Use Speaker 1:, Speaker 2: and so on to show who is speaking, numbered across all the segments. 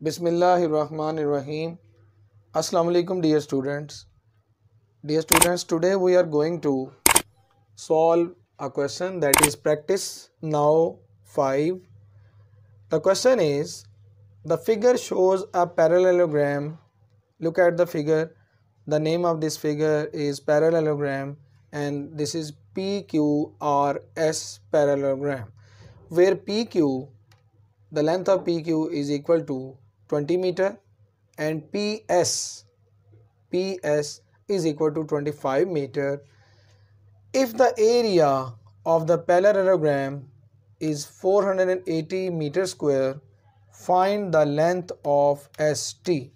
Speaker 1: Bismillahirrahmanirrahim. Assalamu alaikum dear students. Dear students, today we are going to solve a question that is practice now 5. The question is the figure shows a parallelogram. Look at the figure. The name of this figure is parallelogram and this is PQRS parallelogram where PQ the length of PQ is equal to 20 meter and PS PS is equal to 25 meter if the area of the parallelogram is 480 meter square find the length of ST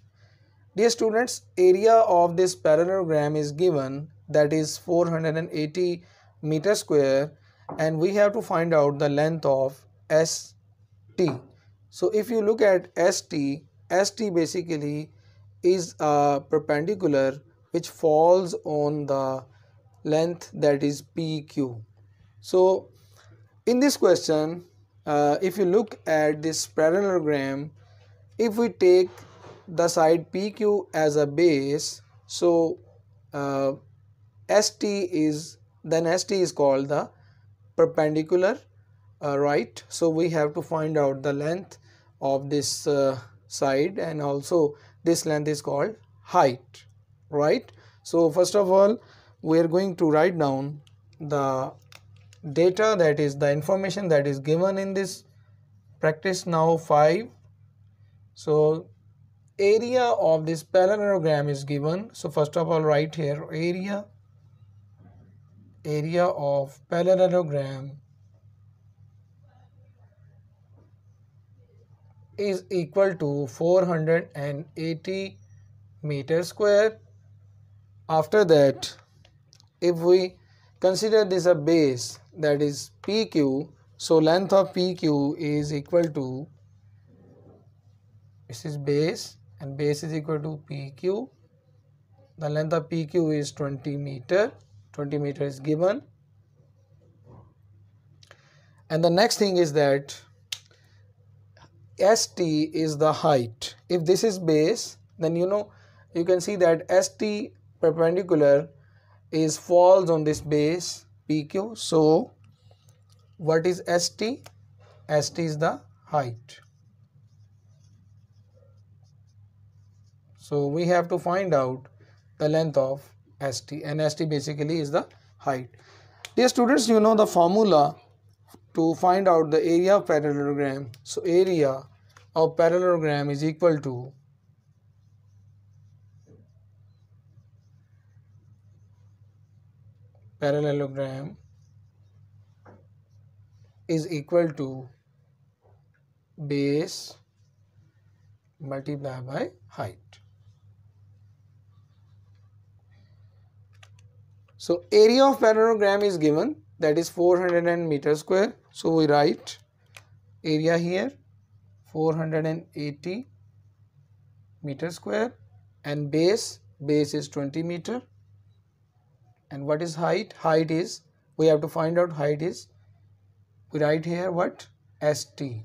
Speaker 1: dear students area of this parallelogram is given that is 480 meter square and we have to find out the length of ST. So if you look at ST, ST basically is a perpendicular which falls on the length that is PQ. So in this question, uh, if you look at this parallelogram, if we take the side PQ as a base, so uh, ST is then ST is called the perpendicular uh, right so we have to find out the length of this uh, side and also this length is called height right? So first of all we are going to write down the data that is the information that is given in this practice now 5 so area of this parallelogram is given. So first of all write here area area of parallelogram is equal to 480 meter square. After that if we consider this a base that is PQ so length of PQ is equal to this is base and base is equal to PQ the length of PQ is 20 meter. 20 meter is given. And the next thing is that st is the height. If this is base then you know you can see that st perpendicular is falls on this base pq so what is st st is the height. So we have to find out the length of st and st basically is the height. Dear students you know the formula to find out the area of parallelogram. So area of parallelogram is equal to parallelogram is equal to base multiplied by height. So area of parallelogram is given that is 400 meter square. So we write area here 480 meter square. And base base is 20 meter. And what is height? Height is we have to find out height is we write here what? St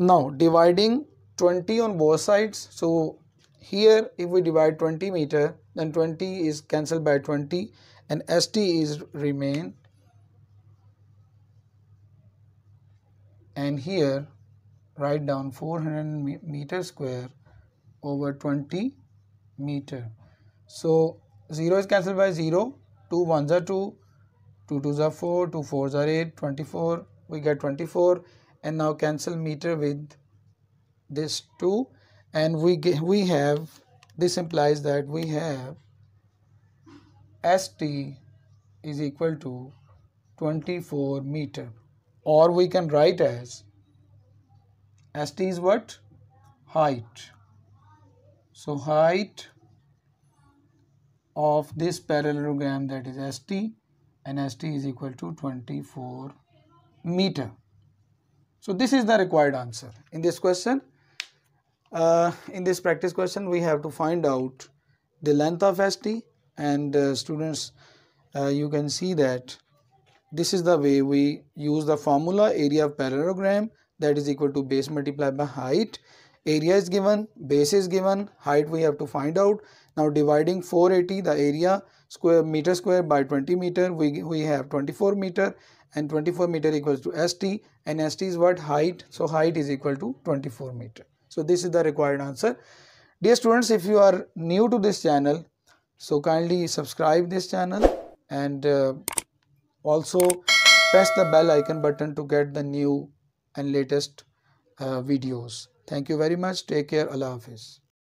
Speaker 1: now dividing 20 on both sides. So here if we divide 20 meter then 20 is cancelled by 20 and st is remain. And here write down 400 meter square over 20 meter. So 0 is cancelled by 0 2 ones are 2 2 twos are 4 2 fours are 8 24 we get 24 and now cancel meter with this 2 and we we have this implies that we have st is equal to 24 meter. Or we can write as st is what? Height. So height of this parallelogram that is st and st is equal to 24 meter. So this is the required answer in this question uh, in this practice question we have to find out the length of ST and uh, students uh, you can see that this is the way we use the formula area of parallelogram that is equal to base multiplied by height. Area is given base is given height we have to find out. Now dividing 480 the area square meter square by 20 meter we, we have 24 meter and 24 meter equals to st and st is what? Height. So height is equal to 24 meter so this is the required answer. Dear students if you are new to this channel so kindly subscribe this channel and uh, also press the bell icon button to get the new and latest uh, videos. Thank you very much. Take care. Allah hafiz